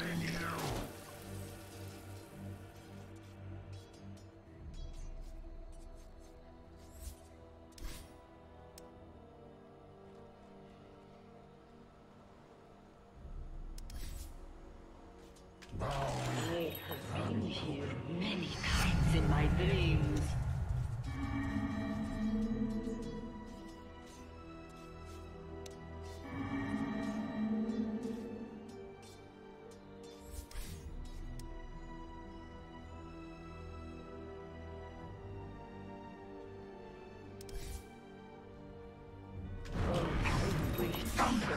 I have been here many times in my dreams.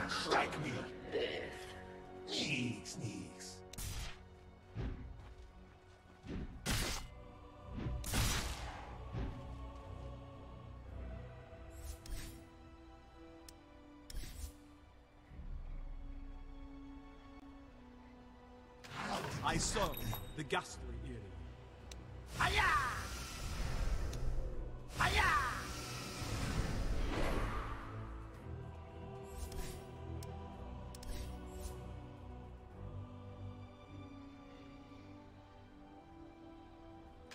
Strike me! Sneak, sneaks. I saw the ghastly Eerie.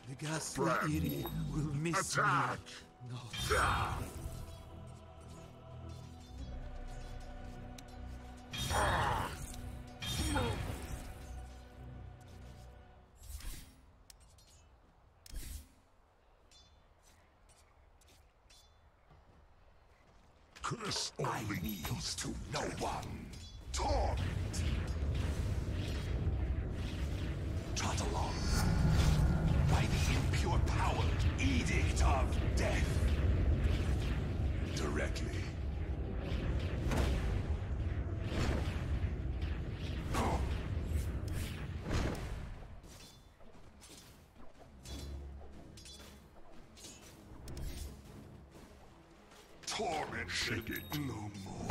The ghastly Friend. Eerie will miss Attack! me. No. Curse only to no one. Torment! Trot along. Impure powered edict of death. Directly. Torment shake it no more.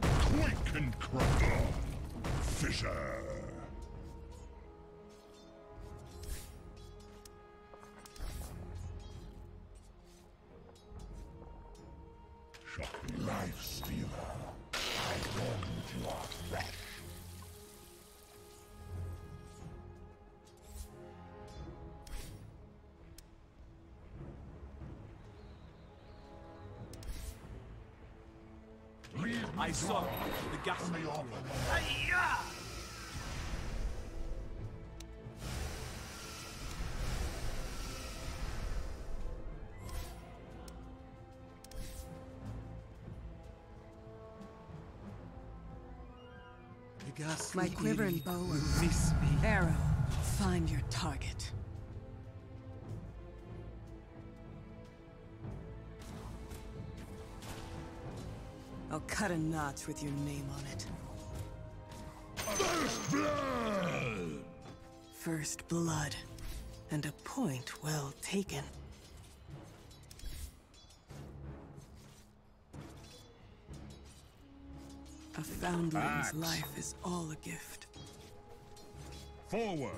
Quake and cracker. Fissure. Life stealer. I rend your flesh. I saw the ghastly ghastly My quiver and bow will miss me. Arrow, find your target. I'll cut a notch with your name on it. First blood! First blood. And a point well taken. A foundling's Axe. life is all a gift. Forward!